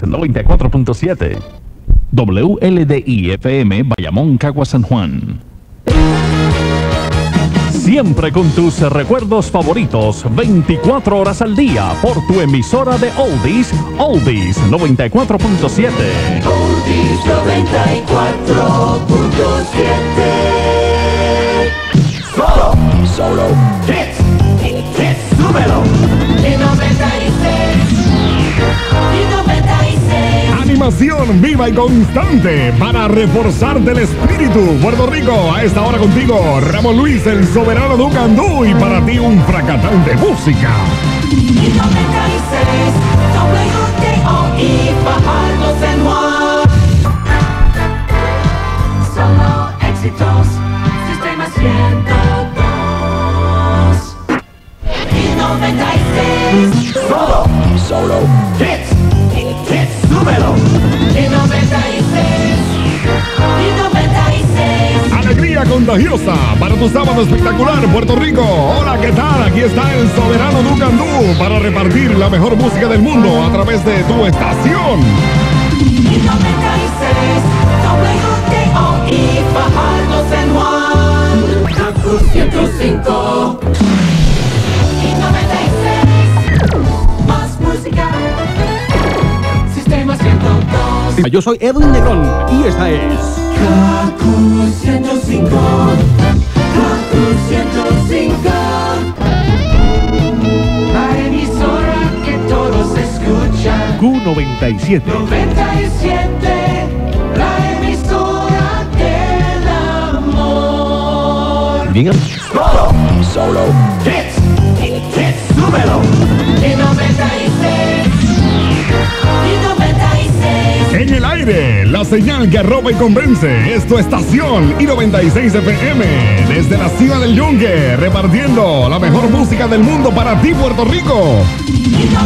Oldies 94.7. WLDI FM Bayamón Cagua San Juan. Siempre con tus recuerdos favoritos, 24 horas al día, por tu emisora de Oldies, Oldies 94.7. Oldies 94.7. Solo, solo, hits, hits, súbelo. Y 96, 96. Animación viva y constante para reforzarte el espíritu. Puerto Rico, a esta hora contigo, Ramón Luis, el soberano Ducandú, y para ti un fracatán de música. Y 96, WTOI, Fajardo San Juan. Solo éxitos, sistema 102. Y 96, solo, solo, contagiosa para tu sábado espectacular, Puerto Rico. Hola, ¿qué tal? Aquí está el soberano Ducandú para repartir la mejor música del mundo a través de tu estación. Y Yo soy Edwin Negrón y esta es Kaku 105. Kaku 105. La emisora que todos escuchan. Q97. 97, la emisora del amor. Bien, Solo, solo, hits, hits, hits, súbelo. La señal que arroba y convence es tu estación y 96 FM desde la cima del yunque, repartiendo la mejor música del mundo para ti, Puerto Rico. Y 96,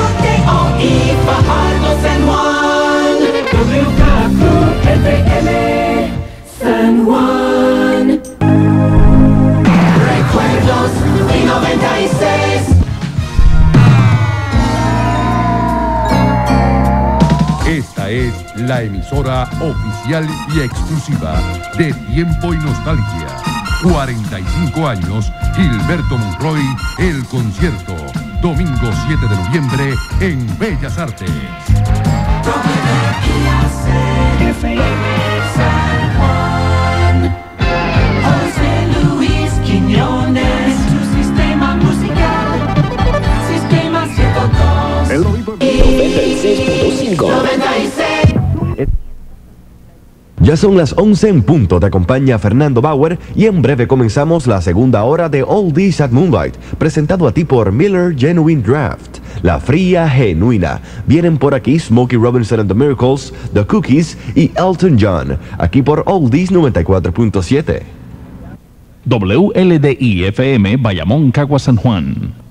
WTOI, Fajardo San Juan. WKQ, FM, San Juan. La emisora oficial y exclusiva de Tiempo y Nostalgia. 45 años, Gilberto Monroy, el concierto. Domingo 7 de noviembre en Bellas Artes. Ya son las 11 en punto, te acompaña Fernando Bauer y en breve comenzamos la segunda hora de All This at Moonlight, presentado a ti por Miller Genuine Draft, la fría genuina. Vienen por aquí Smokey Robinson and the Miracles, The Cookies y Elton John, aquí por All This 94.7. WLDI FM Bayamón Cagua San Juan.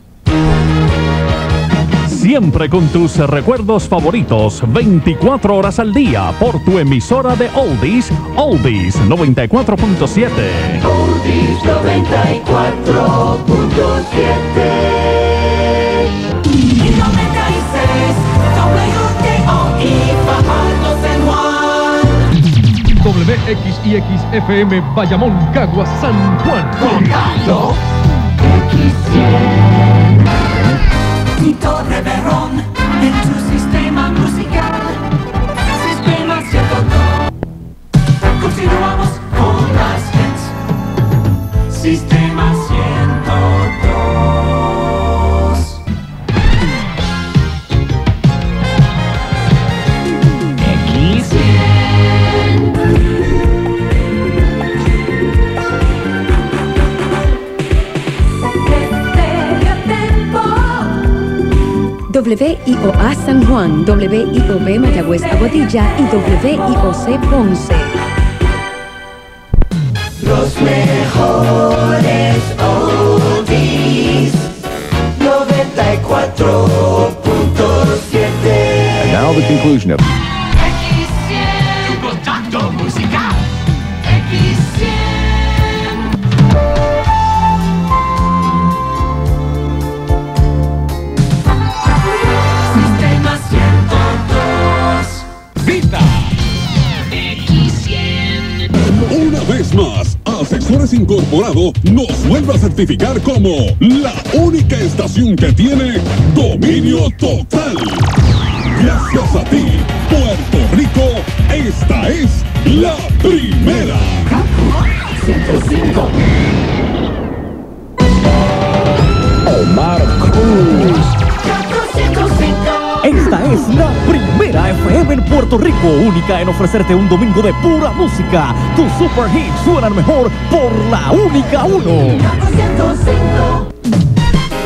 Siempre con tus recuerdos favoritos, 24 horas al día, por tu emisora de Oldies, Oldies 94.7. Oldies 94.7 y 96 WTOI Fajardo San Juan WXIXFM Bayamón, Cagua, San Juan. WIOA San Juan, WIOB Mayagüez Aguadilla y WIOC Ponce. Los mejores oldies 94.7 Now the conclusion of Nos vuelve a certificar como la única estación que tiene dominio total. Gracias a ti, Puerto Rico, esta es la primera. Omar Cruz. Esta es la primera Puerto Rico, única en ofrecerte un domingo de pura música. Tus super hits suenan mejor por la única uno.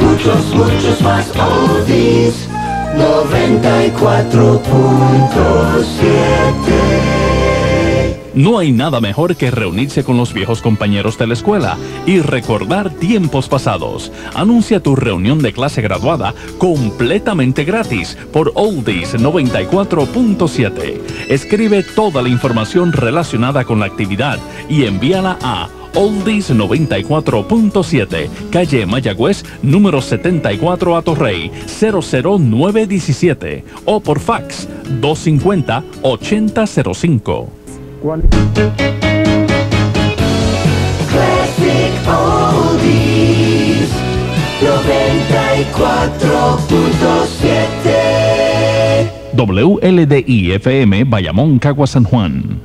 Muchos, muchos más oldies 94.7 No hay nada mejor que reunirse con los viejos compañeros de la escuela y recordar tiempos pasados. Anuncia tu reunión de clase graduada completamente gratis por Oldies 94.7. Escribe toda la información relacionada con la actividad y envíala a Oldies 94.7, calle Mayagüez, número 74 a Torrey, 00917 o por fax 250-8005. Classic Oldies 94.7 WLDI FM Bayamón Cagua San Juan.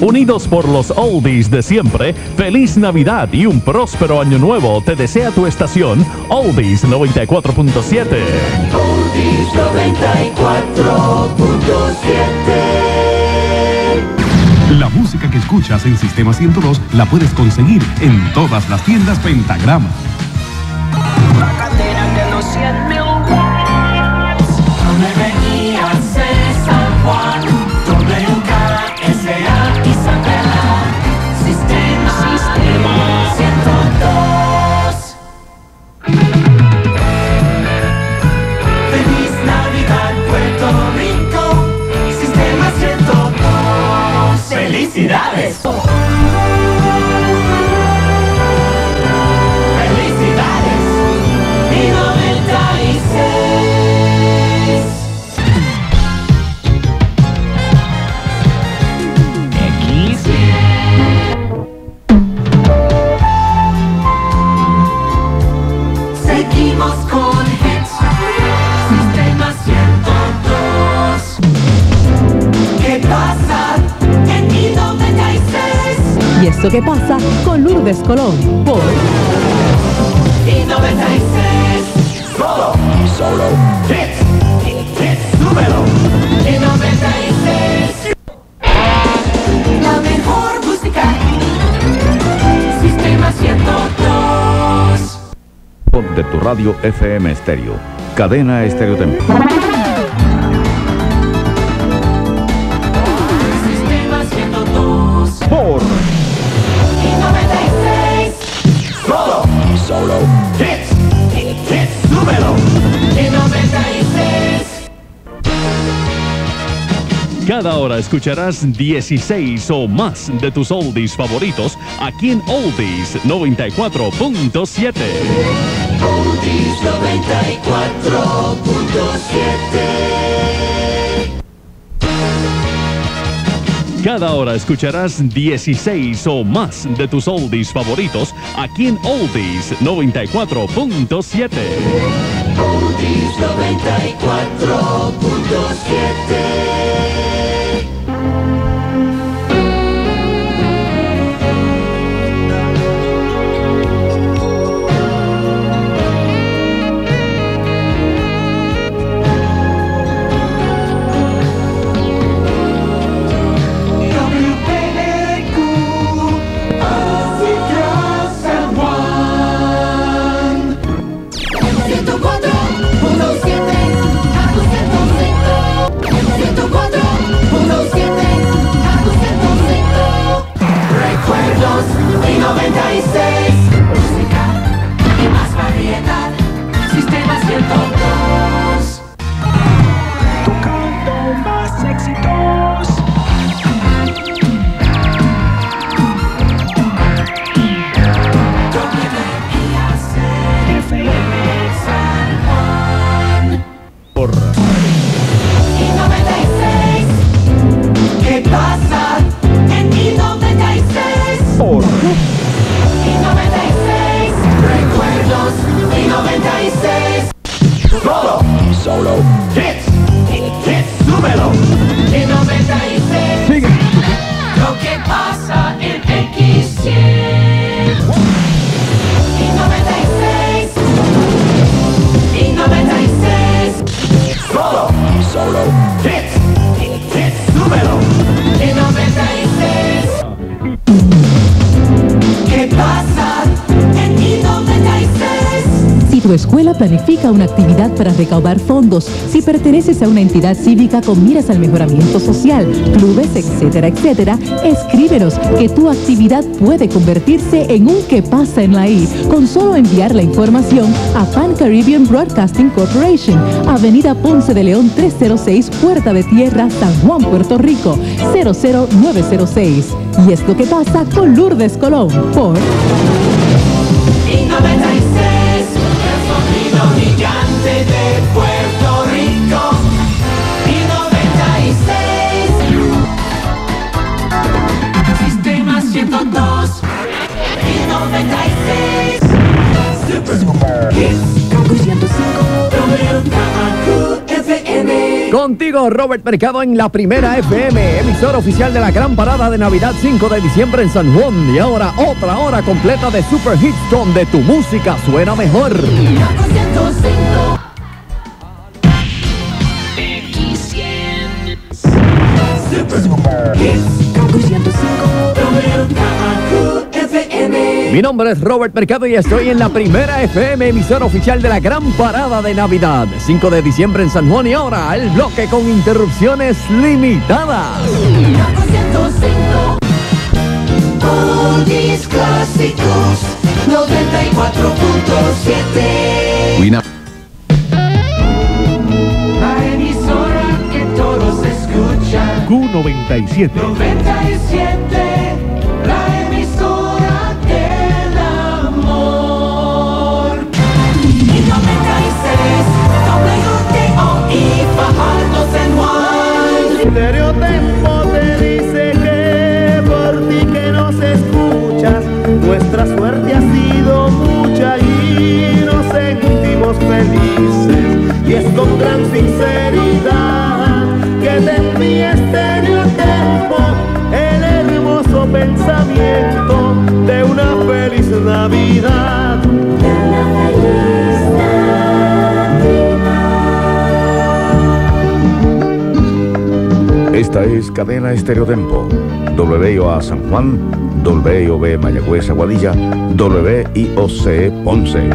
Unidos por los oldies de siempre, feliz Navidad y un próspero año nuevo te desea tu estación Oldies 94.7. Oldies 94.7 La música que escuchas en Sistema 102 la puedes conseguir en todas las tiendas Pentagrama. oh qué pasa con Lourdes Colón? Por Mi 96 Solo Solo Hits Hits Número Mi 96 La mejor música Sistema 102 de tu radio FM Estéreo. Cadena Estéreo Tempo. Cada hora escucharás 16 o más de tus oldies favoritos aquí en Oldies 94.7. Oldies 94.7 Cada hora escucharás 16 o más de tus oldies favoritos aquí en Oldies 94.7. Oldies 94.7 solo tu escuela planifica una actividad para recaudar fondos, si perteneces a una entidad cívica con miras al mejoramiento social, clubes, etcétera, etcétera, escríbenos que tu actividad puede convertirse en un que pasa en la I con solo enviar la información a Pan Caribbean Broadcasting Corporation, Avenida Ponce de León 306, Puerta de Tierra, San Juan, Puerto Rico, 00906. Y es lo que pasa con Lourdes Colón por Contigo, Robert Mercado, en la primera FM, emisor oficial de la gran parada de Navidad 5 de diciembre en San Juan. Y ahora otra hora completa de Super Hits donde tu música suena mejor. Mi nombre es Robert Mercado y estoy en la primera FM, emisora oficial de la gran parada de Navidad. 5 de diciembre en San Juan y ahora el bloque con interrupciones limitadas. Kaku 105. Oldies clásicos 94.7 La emisora que todos escuchan Q97. 97 Estereotempo te dice que por ti que nos escuchas, nuestra suerte Esta es Cadena Estereotempo. WIOA San Juan, WIOB Mayagüez Aguadilla, WIOC Ponce.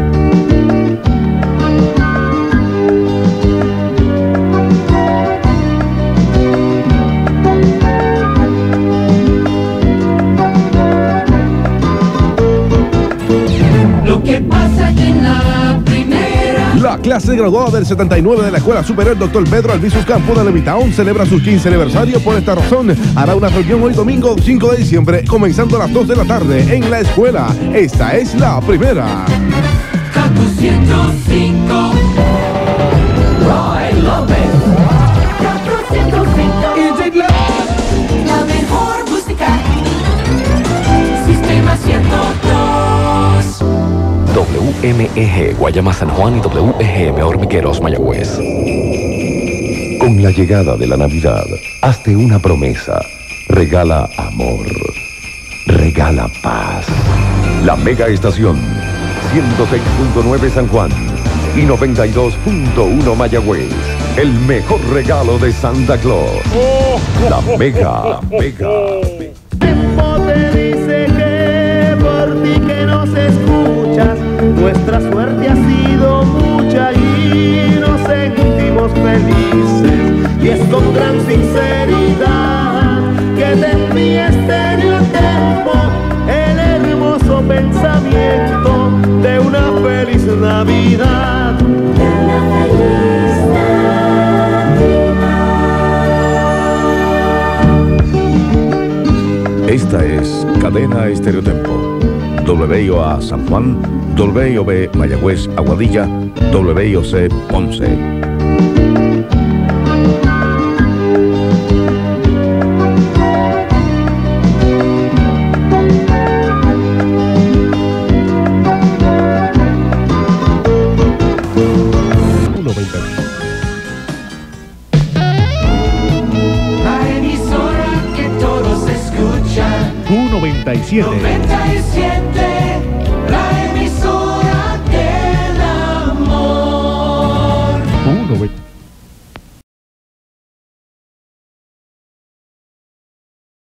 Clase graduada del 79 de la Escuela Superior Dr. Pedro Albizus Campo de Levitown celebra su 15 aniversario. Por esta razón, hará una reunión hoy domingo 5 de diciembre, comenzando a las 2 de la tarde en la escuela. Esta es la primera. Kaku 105 WMEG Guayama San Juan y WEGM Hormigueros Mayagüez. Con la llegada de la Navidad, hazte una promesa. Regala amor. Regala paz. La mega estación. 106.9 San Juan y 92.1 Mayagüez. El mejor regalo de Santa Claus. La mega, mega. tiempo te dice que por ti que nos escuchas, nuestra suerte ha sido mucha y nos sentimos felices. Y es con gran sinceridad que te envía Estereotempo el hermoso pensamiento de una feliz Navidad. Esta es Cadena Estereotempo. WIOA San Juan, WIOB Mayagüez Aguadilla, WIOC Ponce.